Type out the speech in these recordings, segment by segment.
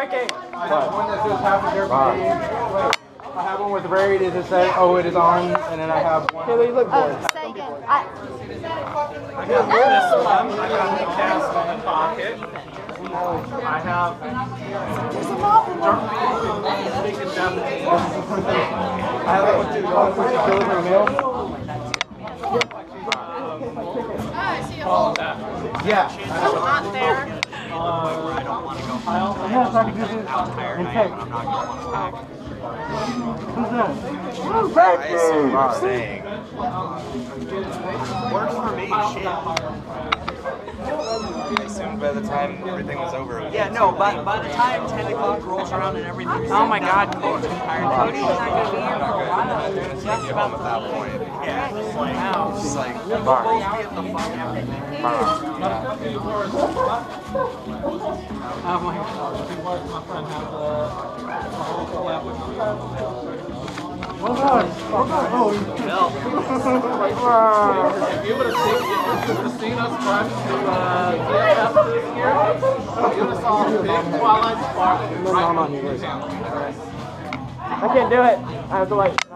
breaking. I have one that says happy derby. Wait, I have one with raid. It says, oh, it is on, and then I have one. Haley, you look bored. Oh, say again. I, I got this one. Oh. I got the cast on the pocket. I have speaking Japanese. I have that one too. Oh, for delivery mail. All of that. Yeah. Oh, not there. Yes, I can do this. And text. Who's that? I assume you're saying. Works for me, shit. I assumed by the time everything was over. was Yeah, no, by, by the time 10 o'clock rolls around and everything's Oh my God, Cody's tired. Cody's not going to be here for a while. Just get home at that point. Yeah, it's like, Wow. Just like, we'll both be at the fucking Oh my God. A whole collab with Oh. Oh. Oh. If you would have seen, if you seen us run to uh, DFF this year, you would have saw a big Twilight Spark right on camera. I can't do it. I have to like.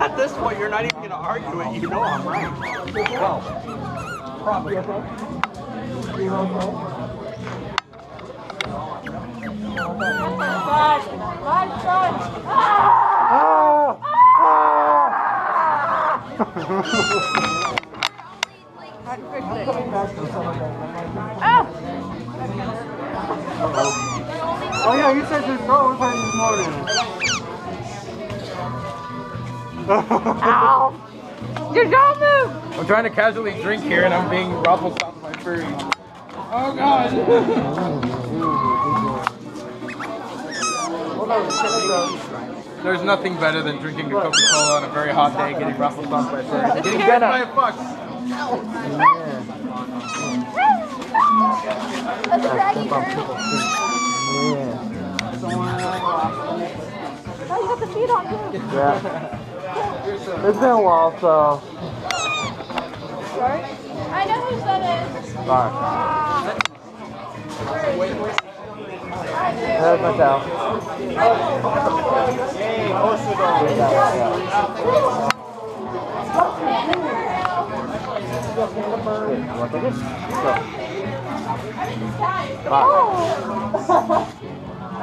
At this point, you're not even going to argue it. You know I'm right. Well, probably. My son. Oh yeah, you said your throat was hurting this morning. Ow! You don't move! I'm trying to casually drink here, and I'm being ruffled off my furry. Oh God. There's nothing better than drinking a Coca-Cola on a very hot day, getting ruffled off by furry. Getting bit by a fox. Let's drag you through. Oh, you got the feet on too. Yeah. It's been a while, so. Sorry? I know who that is. Sorry. Ah. There's my towel. Oh!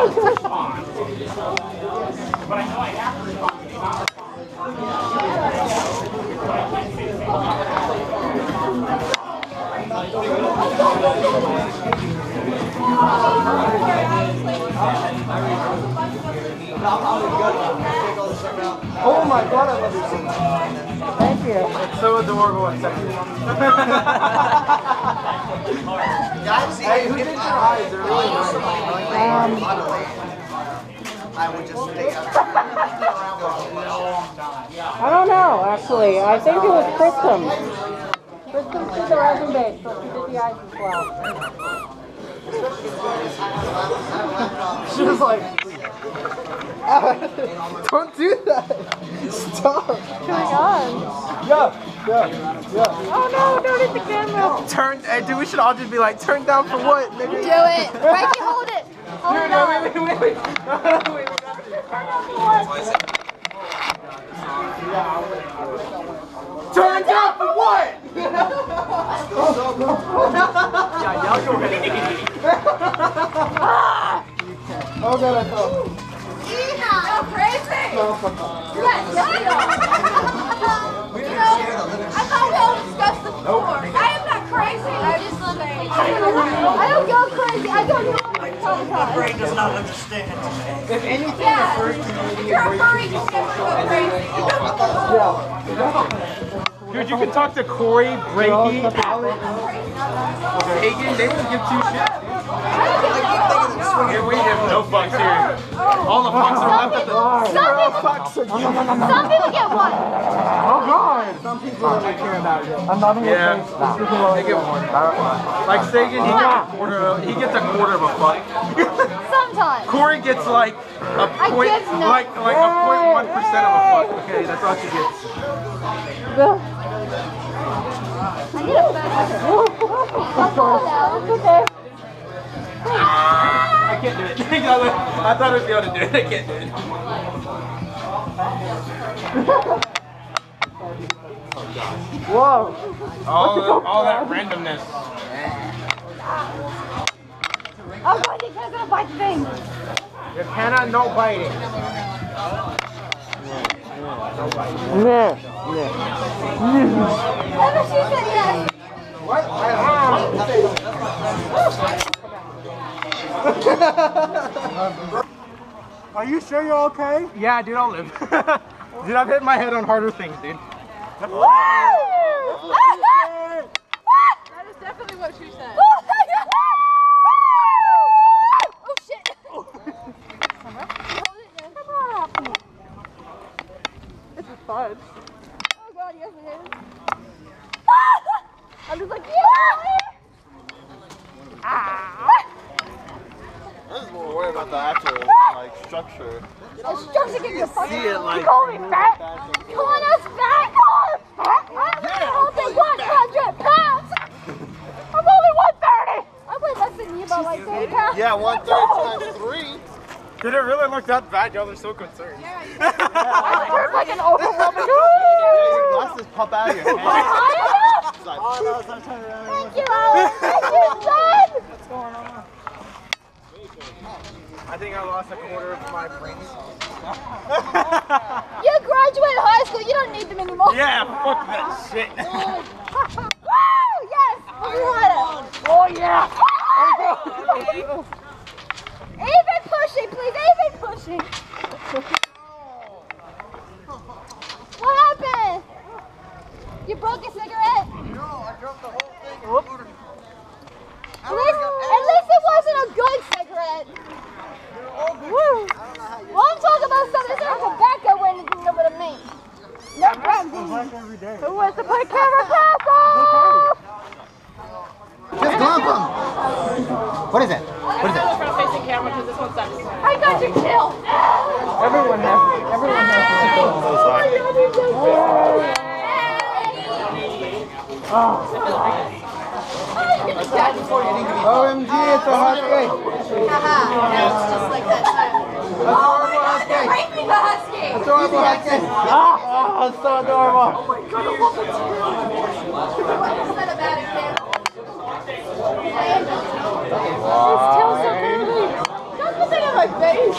Oh my God, I love you so much. Thank you. It's so adorable and sexy. Hey, who did your eyes? They're really nice. Um, I would just stay up. I don't know, actually. I think it was Kristen. Kristen did the resin base, so she did the eyes as well. She was like, don't do that. Stop. What's going on? Yeah, yeah, yeah. Oh no, don't hit the camera. Turn, hey, dude, we should all just be like, turn down for what, nigga? Do it. Frankie, hold it. Hold it No, on. wait, wait, wait, wait. wait. Turn down for what? Yeah, y'all go ahead. Oh god, I fell. Yeehaw. Oh, Yes, I know. You know, I thought we all discussed this before. I am not crazy. I just look I don't go crazy. I go normal sometimes. Brain does not understand. If anything, Yeah. the first community You're a where furry. you You can never go crazy. Dude, you can talk to Corey, Brady, Alex, Hagen. They won't give two shits. Hey, we have no fucks here. All the fucks are left at the. Some people, some people get one. Oh God! Some people don't care about it. I'm not even Yeah, gonna they get one. Like Sagan, he gets a quarter. Of, he gets a quarter of a fuck. Sometimes. Corey gets like a I point, give no- like like a point one percent of a fuck. Okay, that's all she gets. I need a better. Okay. Ah. I can't do it. I thought I was able to do it. I can't do it. Whoa! All, all that randomness. Oh God, you guys gonna bite the thing. You cannot no biting. Yeah. She said yes. Are you sure you're okay? Yeah, dude, I'll live. dude, I've hit my head on harder things, dude. That is definitely what she said. Oh shit! This is fun. Oh god, yes it is. I'm just like, yeah! Ah. I was more worried about the actual like structure. It's just to get fucking. See it like- You call me fat? You calling us fat? Call us fat? I'm only 100 pounds! I'm only 130! I weigh less than you by like 10 pounds. Yeah, one third times three. Did it really look that bad? Y'all are so concerned. You're like an overwhelming. Your glasses pop out of your head. I It's like, oh no, stop turning around. Thank you, Alex. Thank you, son. I think I lost a quarter of my brains. You graduated high school. You don't need them anymore. Yeah, fuck that shit. Woo! Yes! It. Oh, yeah. Even pushing, please. Even pushing. What happened? You broke a cigarette? No, I dropped the whole thing. At least, at least it wasn't a good cigarette. Woo. Well, I'm talking about something that's not tobacco when you know what I mean. No brandy. Who wants to play camera pass off? Just glump him. What is it? What is it? front facing camera because this one sucks. I got you killed. Everyone has. Everyone has OMG, oh, oh. ah. it's a hot day. It's just like that time. Oh my god, they're raping the husky. Adorable day. Ah, it's so adorable. Candles. His tail's so curly. Don't put that on my face.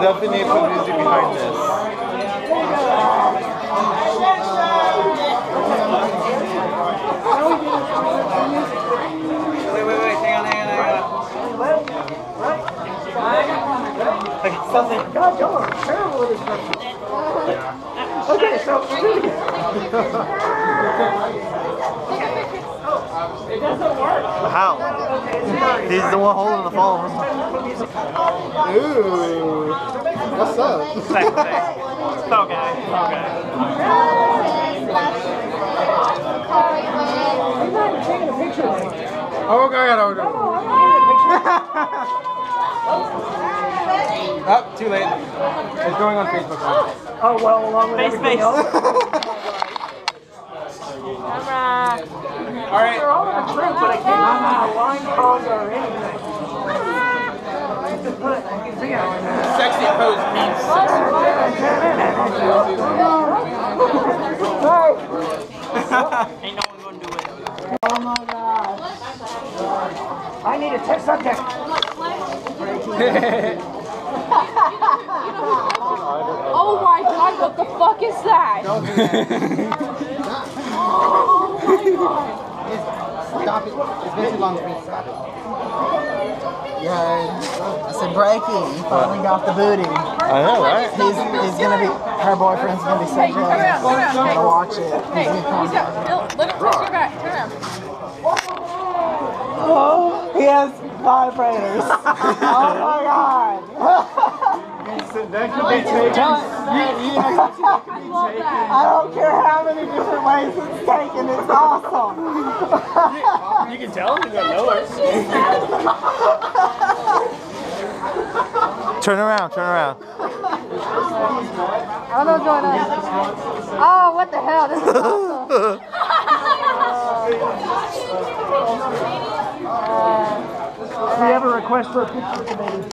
definitely need to music behind this. Wait, wait, wait. Hang on, hang on, hang on. God, y'all are terrible at instructions. Okay, so it doesn't work. How? He's the one holding the phone. Ooh. What's up? Same thing. Okay, okay. He's not even taking a picture of me. Oh, God, I got Oh, too late. It's going on Facebook. Live. Oh, well, along with Face, everything face. else. All right. They're all in a group, but I can't remember the line calls or uh, anything. Just put Theo in there. Sexy pose piece. Ain't no one gonna do it. Oh my god. I need a test subject. Oh my god, what the fuck is that? Oh Stop it. It's been too long for me to stop it. Yeah, I said breaking. He finally got the booty. I know, right? He's, he's gonna be, her boyfriend's gonna be so Hey, turn around, turn around, I'm gonna watch it. Hey, He's gonna he's got, Bill, look at turn back, turn around. Oh, he has vibrators. oh my god. That could be taken. I love that. I don't care how many different ways it's taken, it's awesome. You can tell he's got nowhere. Turn around, turn around. I don't know what's going on. Oh, what the hell? This is awesome. If we have a request for a picture committee.